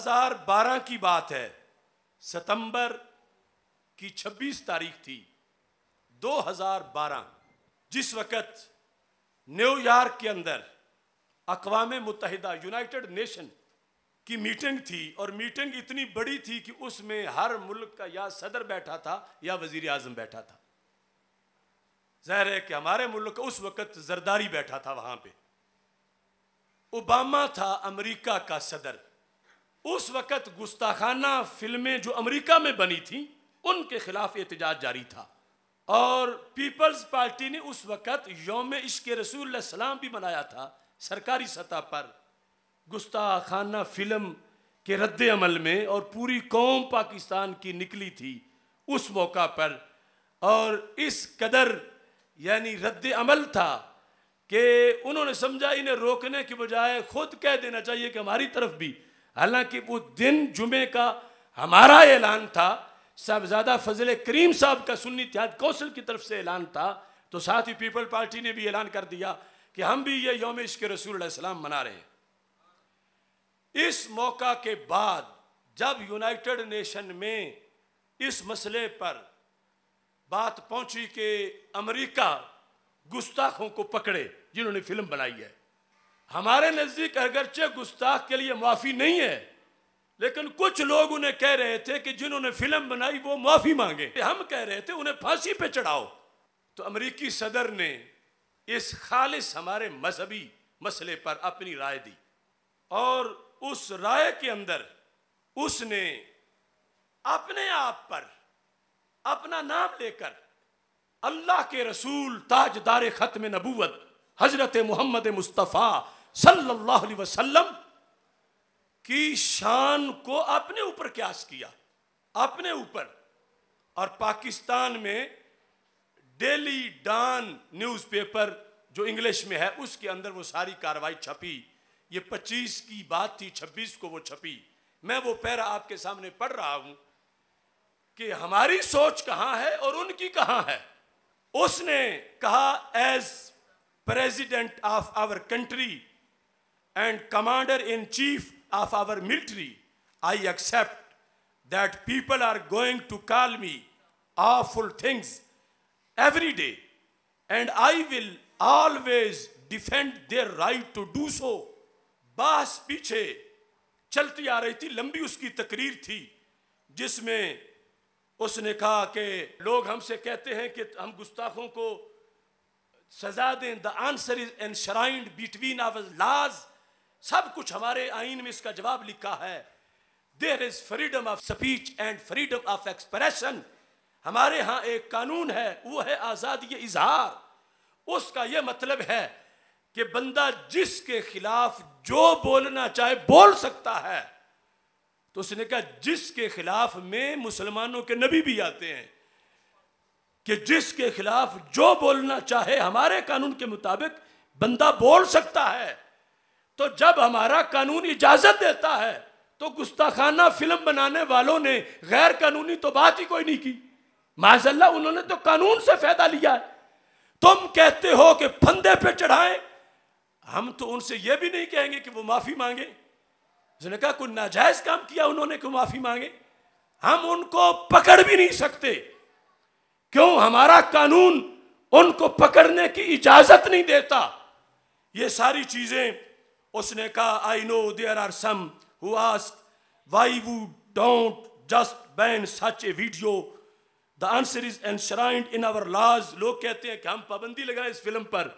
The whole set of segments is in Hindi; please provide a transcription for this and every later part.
2012 की बात है। सितंबर की 26 तारीख थी 2012 जिस वक़्त न्यूयॉर्क के अंदर अकवाम मुतहदा यूनाइटेड नेशन की मीटिंग थी और मीटिंग इतनी बड़ी थी कि उसमें हर मुल्क का या सदर बैठा था या वज़ीर आज़म बैठा था। जहर है कि हमारे मुल्क का उस वक़्त जरदारी बैठा था वहाँ पे। ओबामा था अमेरिका का सदर। उस वक़्त गुस्ताखाना फ़िल्में जो अमेरिका में बनी थी, उनके खिलाफ एहतजाज जारी था। और पीपल्स पार्टी ने उस वक़्त योम इश्क रसूल सलाम भी मनाया था, सरकारी सतह पर। गुस्ताखाना फ़िल्म के रद्द अमल में और पूरी कौम पाकिस्तान की निकली थी उस मौका पर। और इस कदर, यानी रद्द अमल था कि उन्होंने समझा, इन्हें रोकने के बजाय खुद कह देना चाहिए कि हमारी तरफ़ भी हालाँकि वो दिन जुमे का हमारा ऐलान था, साहबजादा फजल करीम साहब का सुन्नी इतिहाद कौशल की तरफ़ से ऐलान था तो साथ ही पीपल पार्टी ने भी ऐलान कर दिया कि हम भी ये योम इश्क रसूल सलाम मना रहे हैं। इस मौका के बाद जब यूनाइटेड नेशन में इस मसले पर बात पहुँची कि अमेरिका गुस्ताखों को पकड़े, जिन्होंने फ़िल्म बनाई है हमारे नज़दीक अगरचे गुस्ताख के लिए माफ़ी नहीं है, लेकिन कुछ लोग उन्हें कह रहे थे कि जिन्होंने फ़िल्म बनाई, वो माफ़ी मांगे। हम कह रहे थे, उन्हें फांसी पे चढ़ाओ। तो अमरीकी सदर ने इस खालिश हमारे मजहबी मसले पर अपनी राय दी। और उस राय के अंदर उसने अपने आप पर अपना नाम लेकर अल्लाह के रसूल ताजदार खत्म नबूवत हज़रत मोहम्मद मुस्तफ़ा सल्लल्लाहु अलैहि वसल्लम की शान को अपने ऊपर क्यास किया अपने ऊपर। और पाकिस्तान में डेली डॉन न्यूज़पेपर जो इंग्लिश में है, उसके अंदर वो सारी कार्रवाई छपी। ये 25 की बात थी 26 को वो छपी। मैं वो पैरा आपके सामने पढ़ रहा हूँ कि हमारी सोच कहाँ है और उनकी कहाँ है। उसने कहा as president of our country and commander in chief of our military, I accept that people are going to call me awful things every day, and I will always defend their right to do so. बास पीछे चलती आ रही थी लंबी उसकी तकरीर थी जिसमें उसने कहा कि लोग हमसे कहते हैं कि हम गुस्ताखों को सजा दें the answer is enshrined between our laws सब कुछ हमारे आइन में इसका जवाब लिखा है। There is freedom of speech and freedom of expression हमारे यहाँ एक कानून है, वो है आज़ादी इजहार। उसका यह मतलब है कि बंदा जिसके खिलाफ जो बोलना चाहे बोल सकता है तो उसने कहा, जिसके खिलाफ में मुसलमानों के नबी भी आते हैं, कि जिसके खिलाफ जो बोलना चाहे हमारे कानून के मुताबिक बंदा बोल सकता है। तो जब हमारा कानून इजाज़त देता है तो गुस्ताखाना फ़िल्म बनाने वालों ने गैर कानूनी तो बात ही कोई नहीं की। माजल्ला उन्होंने तो कानून से फ़ायदा लिया है। तुम कहते हो कि फंदे पे चढ़ाएँ, हम तो उनसे यह भी नहीं कहेंगे कि वो माफ़ी मांगे। उसने कहा, कोई नाजायज काम किया उन्होंने क्यों माफ़ी मांगे? हम उनको पकड़ भी नहीं सकते। क्यों? हमारा कानून उनको पकड़ने की इजाज़त नहीं देता। ये सारी चीज़ें उसने कहा I know there are some don't just ban such a video the answer is enshrined in our laws लोग कहते हैं कि हम पाबंदी लगाएँ इस फ़िल्म पर।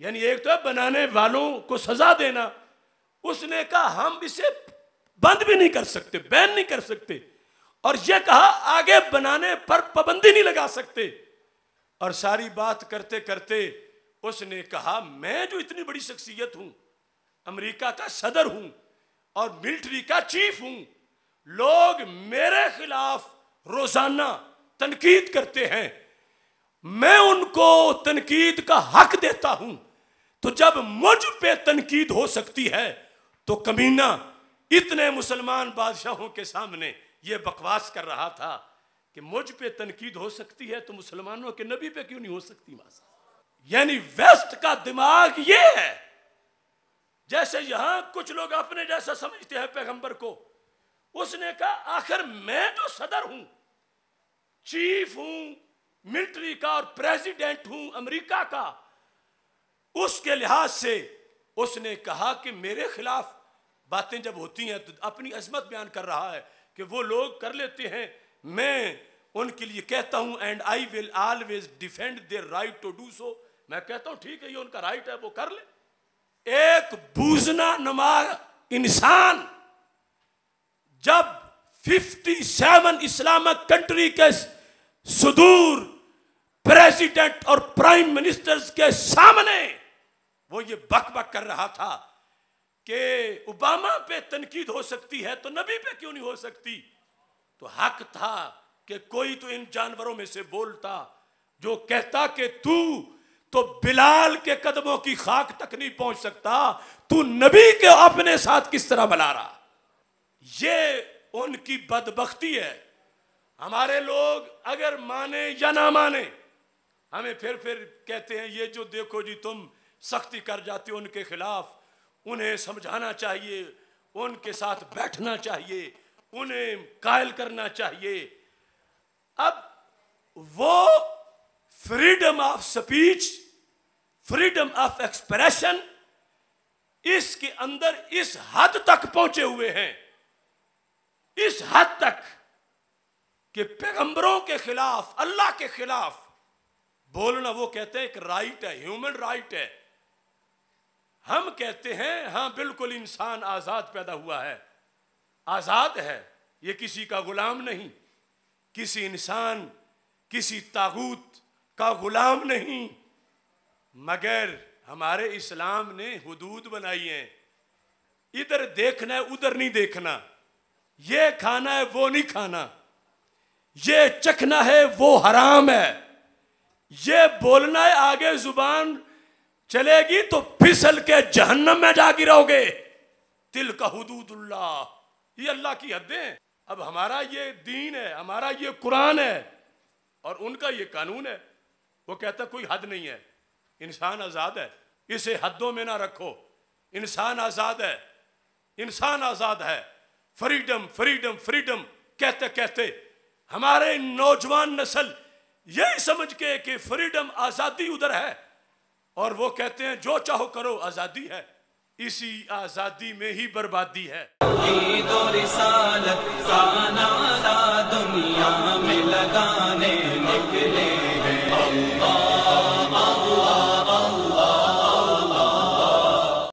यानी एक तो बनाने वालों को सजा देना। उसने कहा, हम इसे बंद भी नहीं कर सकते बैन नहीं कर सकते। और यह कहा, आगे बनाने पर पाबंदी नहीं लगा सकते। और सारी बात करते करते उसने कहा, मैं जो इतनी बड़ी शख्सियत हूँ अमेरिका का सदर हूँ और मिलिट्री का चीफ हूँ। लोग मेरे खिलाफ रोज़ाना तनकीद करते हैं। मैं उनको तनकीद का हक देता हूँ। तो जब मुझ पे तनकीद हो सकती है तो कमीना इतने मुसलमान बादशाहों के सामने ये बकवास कर रहा था कि मुझ पे तनकीद हो सकती है तो मुसलमानों के नबी पे क्यों नहीं हो सकती यानी वेस्ट का दिमाग ये है जैसे यहाँ कुछ लोग अपने जैसा समझते हैं पैगंबर को, उसने कहा, आखिर मैं जो सदर हूँ। चीफ हूँ, मिलिट्री का और प्रेसिडेंट हूँ अमेरिका का। उसके लिहाज से उसने कहा कि मेरे खिलाफ बातें जब होती हैं तो अपनी अजमत बयान कर रहा है कि वो लोग कर लेते हैं। मैं उनके लिए कहता हूँ and I will always defend their right to do so मैं कहता हूँ, ठीक है, ये उनका राइट है, वो कर ले। एक बूझना नमा इंसान जब 57 इस्लामिक कंट्री के सुदूर प्रेसिडेंट और प्राइम मिनिस्टर्स के सामने वो ये बक बक कर रहा था कि ओबामा पे तनकीद हो सकती है तो नबी पे क्यों नहीं हो सकती? तो हक था कि कोई तो इन जानवरों में से बोलता जो कहता कि तू तो बिलाल के कदमों की खाक तक नहीं पहुँच सकता। तू नबी के अपने साथ किस तरह बना रहा? ये उनकी बदबख्ती है। हमारे लोग अगर माने या ना माने, हमें फिर फिर कहते हैं, ये जो देखो जी, तुम सख्ती कर जाते हो उनके खिलाफ। उन्हें समझाना चाहिए, उनके साथ बैठना चाहिए, उन्हें कायल करना चाहिए। अब वो freedom of speech freedom of expression इसके अंदर इस हद तक पहुँचे हुए हैं। इस हद तक कि पैगंबरों के खिलाफ, अल्लाह के खिलाफ बोलना, वो कहते हैं एक राइट है ह्यूमन राइट है। हम कहते हैं हाँ बिल्कुल इंसान आज़ाद पैदा हुआ है। आज़ाद है, ये किसी का गुलाम नहीं। किसी इंसान, किसी ताबूत का गुलाम नहीं। मगर हमारे इस्लाम ने हदूद बनाई है। इधर देखना है, उधर नहीं देखना। ये खाना है, वो नहीं खाना। ये चखना है, वो हराम है। ये बोलना है, आगे ज़ुबान चलेगी तो फिसल के जहन्नम में जा गिरोगे। तिल का हदूदुल्लाह। ये अल्लाह की हदें अब हमारा ये दीन है, हमारा ये कुरान है और उनका ये कानून है। वो कहता कोई हद नहीं है। इंसान आज़ाद है। इसे हदों में ना रखो। इंसान आज़ाद है। इंसान आज़ाद है। Freedom freedom freedom. कहते कहते, हमारे नौजवान नस्ल यही समझ के कि फ्रीडम आज़ादी उधर है। और वो कहते हैं, जो चाहो करो, आज़ादी है। इसी आज़ादी में ही बर्बादी है। दुनिया में लगाने निकले हैं।